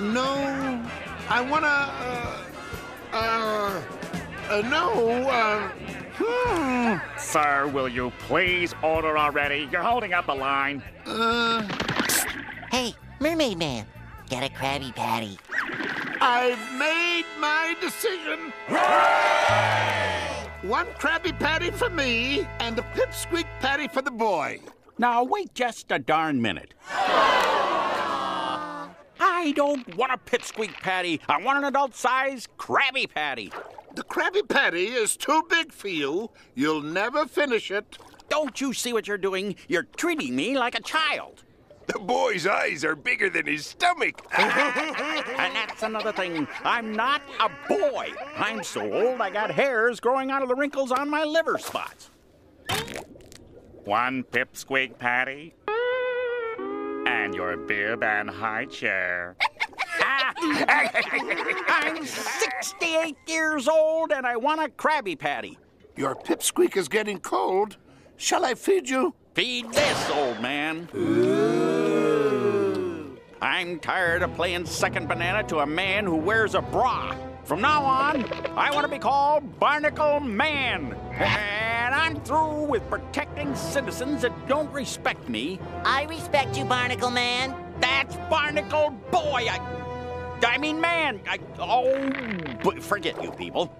no. I wanna. Uh, uh, uh no. Uh, hmm. Sir, will you please order already? You're holding up the line. Uh. Hey, Mermaid Man, get a Krabby Patty. I've made my decision. One Krabby Patty for me, and a Pipsqueak Patty for the boy. Now, wait just a darn minute. I don't want a Pipsqueak Patty. I want an adult-sized Krabby Patty. The Krabby Patty is too big for you. You'll never finish it. Don't you see what you're doing? You're treating me like a child. The boy's eyes are bigger than his stomach. and that's another thing. I'm not a boy. I'm so old I got hairs growing out of the wrinkles on my liver spots. One pipsqueak patty. And your bib and high chair. I'm 68 years old and I want a Krabby Patty. Your pipsqueak is getting cold. Shall I feed you? Feed this, old man. Ooh. I'm tired of playing second banana to a man who wears a bra. From now on, I want to be called Barnacle Man. And I'm through with protecting citizens that don't respect me. I respect you, Barnacle Man. That's Barnacle Boy. I, I mean, man. I, oh, forget you people.